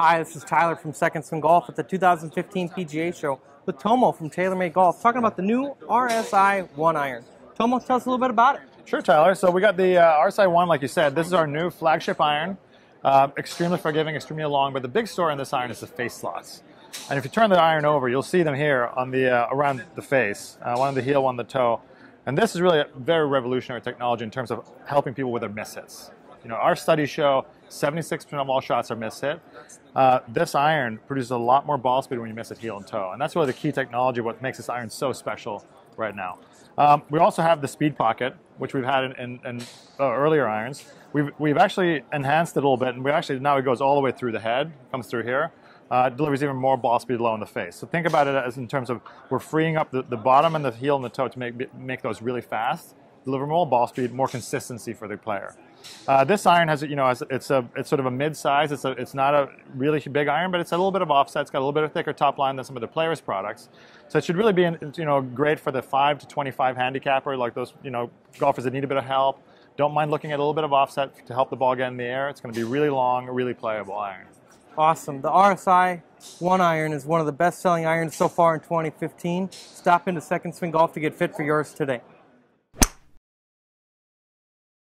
Hi, this is Tyler from Second Swing Golf at the 2015 PGA Show with Tomo from TaylorMade Golf talking about the new RSi 1 iron. Tomo, tell us a little bit about it. Sure, Tyler. So we got the uh, RSi 1, like you said. This is our new flagship iron. Uh, extremely forgiving, extremely long, but the big story in this iron is the face slots. And if you turn the iron over, you'll see them here on the uh, around the face, uh, one on the heel, one on the toe. And this is really a very revolutionary technology in terms of helping people with their miss hits. You know, our studies show 76% of all shots are miss hit. Uh, this iron produces a lot more ball speed when you miss it heel and toe. And that's really the key technology, what makes this iron so special right now. Um, we also have the speed pocket, which we've had in, in, in uh, earlier irons. We've, we've actually enhanced it a little bit, and we actually now it goes all the way through the head, comes through here. Uh, delivers even more ball speed low in the face. So think about it as in terms of we're freeing up the, the bottom and the heel and the toe to make, make those really fast, deliver more ball speed, more consistency for the player. Uh, this iron has, you know, it's a it's sort of a mid-size. It's a it's not a really big iron, but it's a little bit of offset. It's got a little bit of thicker top line than some of the players' products. So it should really be, you know, great for the five to 25 handicapper, like those, you know, golfers that need a bit of help. Don't mind looking at a little bit of offset to help the ball get in the air. It's going to be really long, really playable iron. Awesome. The RSi 1 iron is one of the best selling irons so far in 2015. Stop into Second Swing Golf to get fit for yours today.